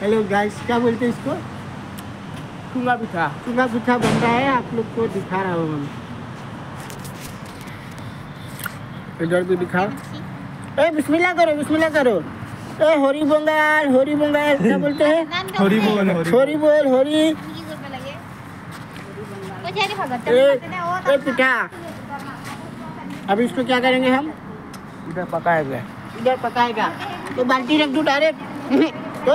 Hello guys क्या बोलते हैं इसको? चूँगा पिठा चूँगा पिठा बन रहा है। आप लोग को दिखा रहा हूँ। इधर भी दिखा। ए बिस्मिल्लाह करो बिस्मिल्लाह करो। ए होरी बंगाल होरी बंगाल। क्या बोलते हैं? होरी बोल होरी बोल। होरी ए पिठा अब इसको क्या करेंगे हम? इधर पकाएगा इधर पकाएगा। तो बाल्टी रख दो डायरेक्ट। तो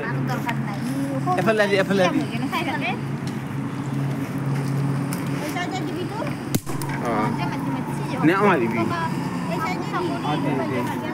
lagi. Ang dorkan na. Apple lagi, apple lagi. Isa aja di situ. हाँ Dia mati-mati saja. नहीं आ रही भी Isa aja sa kuno. Ah, dia, dia. এ দিয়ে মিলে পাতে খালি आता हो रही आ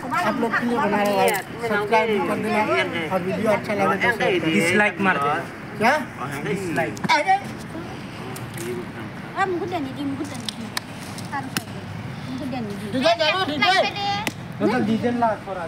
आप लोग के लिए बना रहे हैं? सब्सक्राइब कर देना और वीडियो अच्छा लगे तो शेयर कर। डिसलाइक मार देना क्या? डिसलाइक अरे! अब मुझे देनी दी मुझे देनी दी। मुझे देनी दी। तुझे तो तो ज़रूर दीजिए तो, तो डीजल ला कर आ